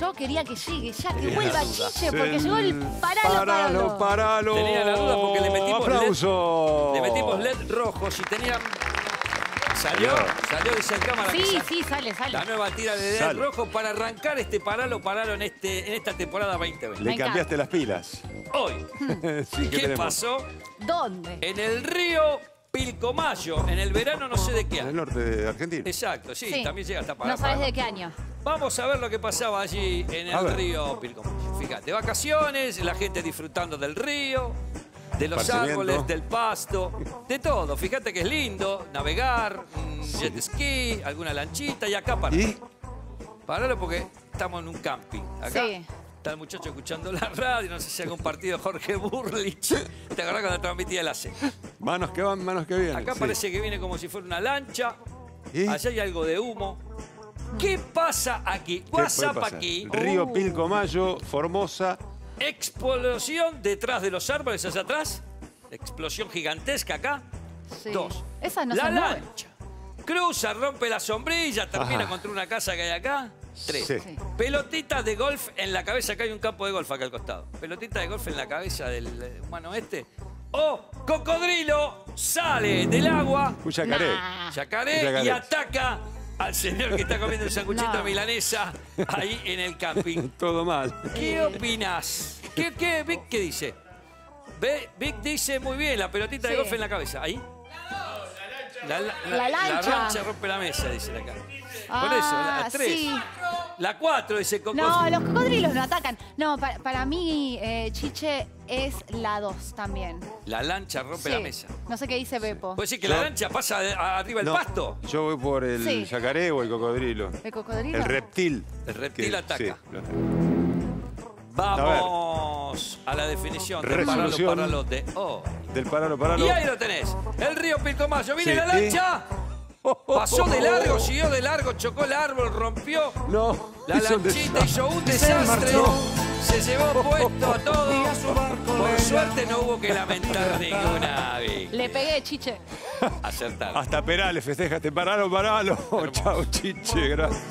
Yo quería que llegue ya, que Tenía vuelva. Chiche, porque llegó el paralo, Paralo, paralo. paralo. Tenía la duda porque le metimos ¡Aplauso! Le metimos LED rojo. Si tenían... Salió, salió, dice en cámara que Sí, sí, sale, sale. La nueva tira de LED Sale. rojo para arrancar este paralo, paralo en, este, en esta temporada 2020. Le Me cambiaste las pilas. Hoy, sí, ¿qué pasó? ¿Dónde? En el río Pilcomayo, en el verano no sé de qué En el año. norte de Argentina. Exacto, sí, también llega hasta para No sabes de qué año. Vamos a ver lo que pasaba allí en el río Pilcomayo. Fíjate, vacaciones, la gente disfrutando del río, de los árboles, del pasto, de todo. Fíjate que es lindo, navegar, un jet ski, alguna lanchita y acá para. ¿Y? Paralo porque estamos en un camping. Acá Sí. está el muchacho escuchando la radio, no sé si haga un partido de Jorge Burlich. ¿Te acordás cuando transmitía la C? Manos que van, manos que vienen. Acá sí. parece que viene como si fuera una lancha. ¿Y? Allá hay algo de humo. ¿Qué pasa aquí? ¿Qué puede WhatsApp aquí. Río Uh, Pilcomayo, Formosa. Explosión detrás de los árboles, hacia atrás. Explosión gigantesca acá. Sí. Dos. Esas no la nubes. lancha. Cruza, rompe la sombrilla, termina Ajá. contra una casa que hay acá. Tres. Sí. Sí. Pelotitas de golf en la cabeza. Acá hay un campo de golf acá al costado. Pelotita de golf en la cabeza del eh, humano este. O cocodrilo sale del agua. Un yacaré. Nah. Yacaré Un yacaré. y ataca al señor que está comiendo un sanguchito No. milanesa ahí en el camping. Todo mal. ¿Qué opinas? ¿Qué, qué, Vic, qué dice? Ve, Vic dice muy bien, la pelotita de golf en la cabeza. ¿Ahí? La, la- La lancha. La lancha rompe la mesa, dice acá. Por Ah, eso, la tres. sí. La cuatro, dice Coco. No, los cocodrilos no atacan. No, para, para mí, eh, Chiche es la 2 también. La lancha rompe Sí. la mesa. No sé qué dice Beppo. ¿Puede decir que Yo- la lancha pasa de- a- arriba del No, pasto? Yo voy por el Sí. yacaré o el cocodrilo. ¿El cocodrilo? El reptil. El reptil Que- ataca. sí. Vamos a, la definición del paralo, Resolución. paralo de hoy. Del paralo, paralo. Y ahí lo tenés. El río Pilcomayo. Viene Sí, la lancha. Pasó de largo, siguió de largo, chocó el árbol, rompió. No. La hizo lanchita hizo un desastre. Se llevó puesto a todo. Por suerte no hubo que lamentar ninguna. Le pegué, Chiche. Acertar. Hasta Perales festeja este paralo, paralo. Chao, chiche, gracias.